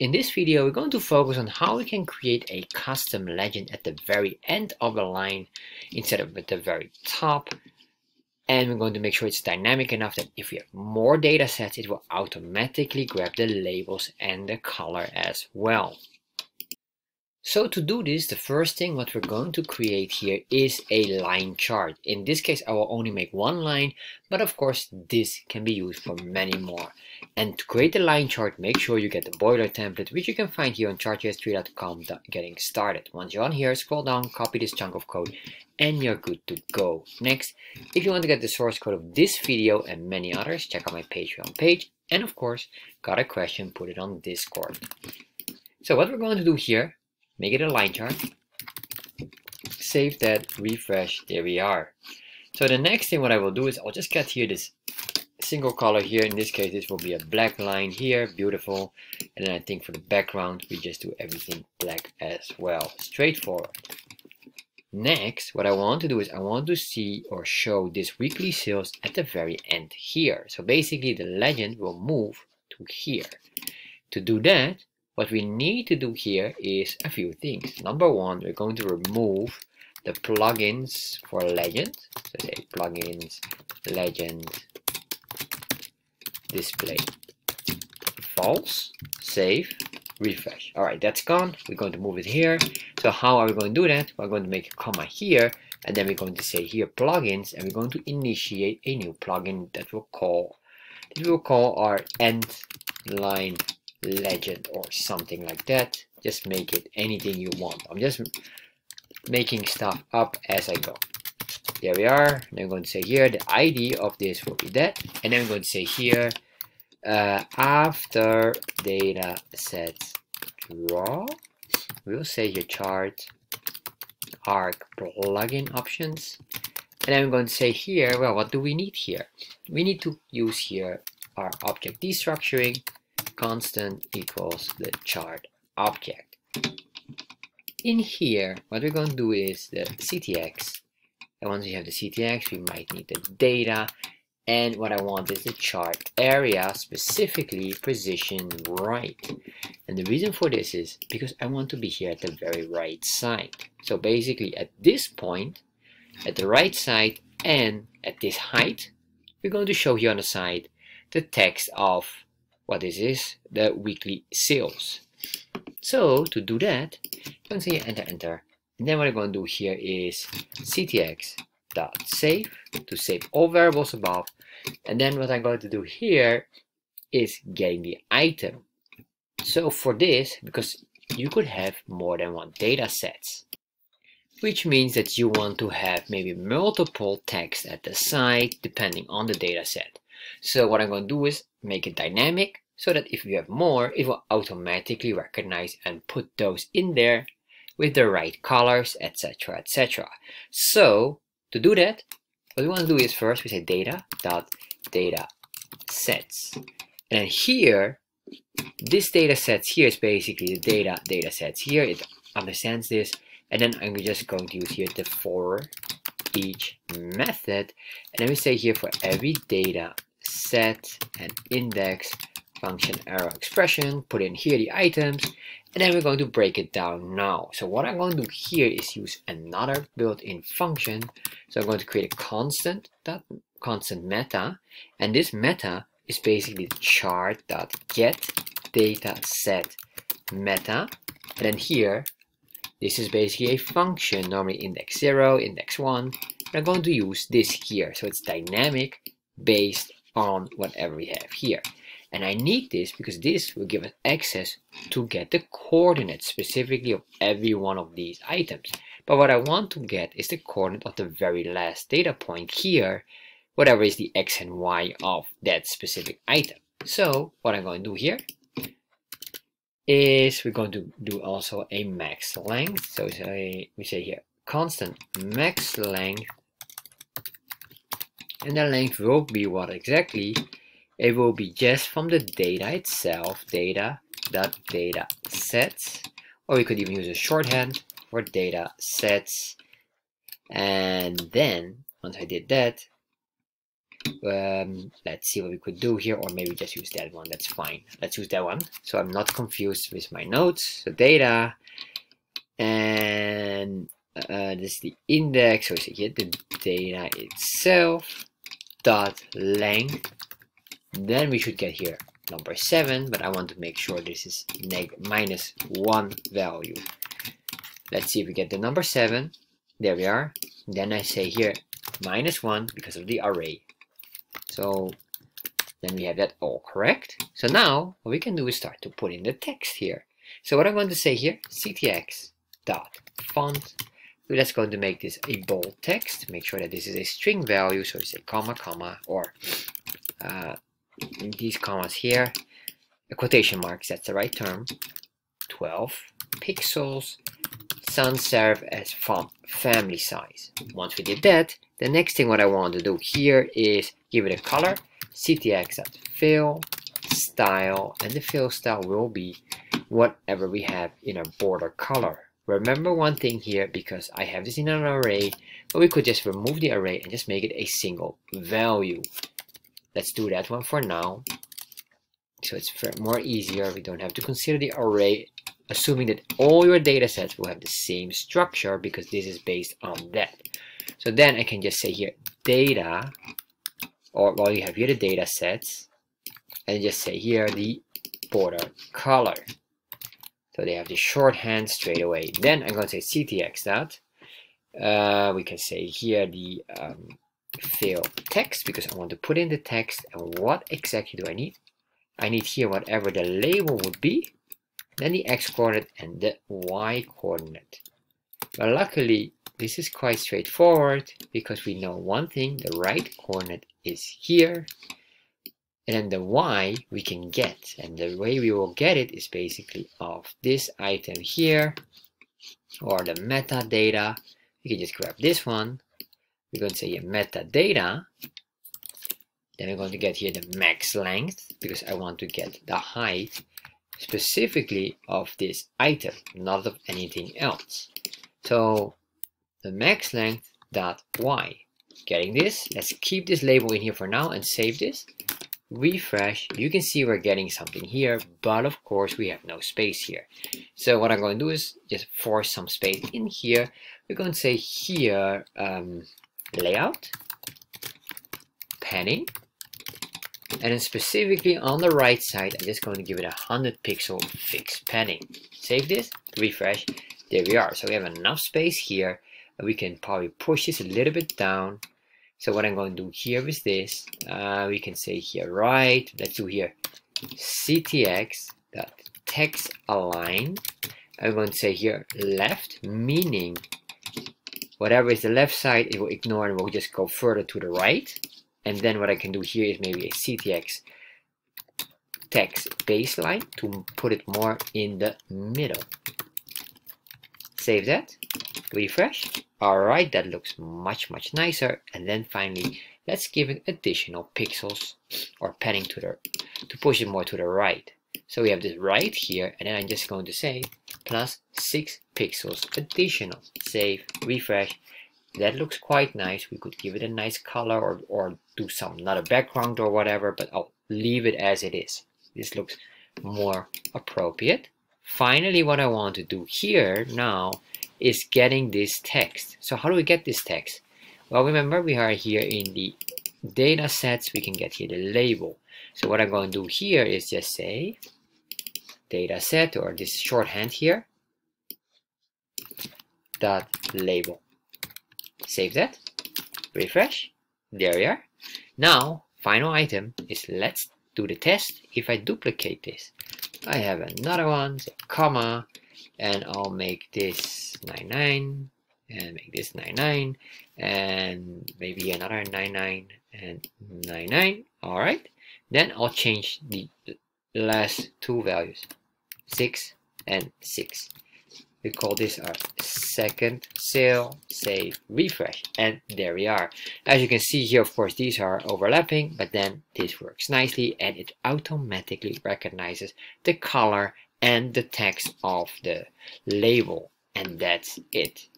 In this video, we're going to focus on how we can create a custom legend at the very end of the line instead of at the very top. And we're going to make sure it's dynamic enough that if we have more data sets, it will automatically grab the labels and the color as well. So to do this, the first thing what we're going to create here is a line chart. In this case, I will only make one line, but of course, this can be used for many more. And to create the line chart, make sure you get the boiler template, which you can find here on chartjs3.com getting started. Once you're on here, scroll down, copy this chunk of code, and you're good to go. Next, if you want to get the source code of this video and many others, check out my Patreon page. And of course, got a question, put it on Discord. So what we're going to do here make it a line chart, save that, refresh, there we are. So the next thing what I will do is I'll just get here this single color here. In this case, this will be a black line here, beautiful. And then I think for the background, we just do everything black as well, straightforward. Next, what I want to do is I want to see or show this weekly sales at the very end here. So basically the legend will move to here. To do that, what we need to do here is a few things. Number one, we're going to remove the plugins for legend. So say plugins, legend, display, false, save, refresh. All right, that's gone. We're going to move it here. So how are we going to do that? We're going to make a comma here, and then we're going to say here plugins, and we're going to initiate a new plugin that will call that will call our end line legend or something like that. Just make it anything you want. I'm just making stuff up as I go. There we are. And I'm going to say here the ID of this will be that. And then I'm going to say here uh, after data sets draw we'll say your chart arc plugin options. And I'm going to say here well what do we need here? We need to use here our object destructuring constant equals the chart object. In here, what we're going to do is the CTX. And once we have the CTX, we might need the data. And what I want is the chart area, specifically position right. And the reason for this is because I want to be here at the very right side. So basically at this point, at the right side and at this height, we're going to show here on the side the text of what is this? is, The weekly sales. So to do that, you can say enter, enter. And then what I'm going to do here is ctx dot save to save all variables above. And then what I'm going to do here is getting the item. So for this, because you could have more than one data sets, which means that you want to have maybe multiple text at the side depending on the data set. So what I'm going to do is make it dynamic so that if you have more, it will automatically recognize and put those in there with the right colors, etc, etc. So to do that, what we want to do is first we say data dot data sets. And here, this data sets here is basically the data data sets here. It understands this. And then I'm just going to use here the for each method. And then we say here for every data set and index function arrow expression, put in here the items, and then we're going to break it down now. So what I'm going to do here is use another built-in function. So I'm going to create a constant, that constant meta, and this meta is basically chart.get data set meta, and then here, this is basically a function, normally index 0, index 1, I'm going to use this here, so it's dynamic based on whatever we have here. And I need this because this will give us access to get the coordinates specifically of every one of these items. But what I want to get is the coordinate of the very last data point here, whatever is the x and y of that specific item. So what I'm going to do here is we're going to do also a max length. So say, we say here constant max length and the length will be what exactly? It will be just from the data itself, data dot data sets, or we could even use a shorthand for data sets. And then once I did that, um, let's see what we could do here or maybe just use that one. That's fine. Let's use that one. So I'm not confused with my notes so data and uh, this is the index so here the data itself dot length. Then we should get here number 7 but I want to make sure this is neg minus 1 value. Let's see if we get the number 7 there we are. Then I say here minus 1 because of the array. So then we have that all correct. So now what we can do is start to put in the text here. So what I'm going to say here ctx dot font we're just going to make this a bold text make sure that this is a string value so it's a comma comma or uh, these commas here. A quotation marks that's the right term. 12 pixels. Sans serif as font family size. Once we did that the next thing what I want to do here is give it a color. Ctx at fill style and the fill style will be whatever we have in our border color remember one thing here because I have this in an array but we could just remove the array and just make it a single value. Let's do that one for now. So it's more easier. We don't have to consider the array assuming that all your data sets will have the same structure because this is based on that. So then I can just say here data or well you have here the data sets and just say here the border color so they have the shorthand straight away. Then I'm going to say ctx that. Uh, we can say here the um, fill text because I want to put in the text and what exactly do I need. I need here whatever the label would be then the x coordinate and the y coordinate. But luckily this is quite straightforward because we know one thing the right coordinate is here and then the y we can get and the way we will get it is basically of this item here or the metadata. You can just grab this one. We're going to say metadata. Then we're going to get here the max length because I want to get the height specifically of this item not of anything else. So the max length dot y. Getting this let's keep this label in here for now and save this refresh you can see we're getting something here but of course we have no space here so what I'm going to do is just force some space in here we're going to say here um, layout, padding, and then specifically on the right side, I'm just going to give it a 100 pixel fixed padding. Save this, refresh, there we are. So we have enough space here. We can probably push this a little bit down. So what I'm going to do here is this. Uh, we can say here right, let's do here. Ctx text align. I'm going to say here left, meaning whatever is the left side it will ignore and will just go further to the right. And then what I can do here is maybe a CTX text baseline to put it more in the middle. Save that refresh alright that looks much much nicer and then finally let's give it additional pixels or padding to the to push it more to the right so we have this right here and then I'm just going to say plus 6 pixels additional. Save, refresh. That looks quite nice. We could give it a nice color or, or do some, not a background or whatever, but I'll leave it as it is. This looks more appropriate. Finally, what I want to do here now is getting this text. So how do we get this text? Well, remember we are here in the data sets. We can get here the label. So what I'm going to do here is just say data set or this shorthand here dot label save that refresh there we are now final item is let's do the test if I duplicate this I have another one so comma and I'll make this 99 and make this 99 and maybe another 99 and 99 all right. Then I'll change the last two values 6 and 6 we call this our second sale, save refresh and there we are. As you can see here of course these are overlapping but then this works nicely and it automatically recognizes the color and the text of the label and that's it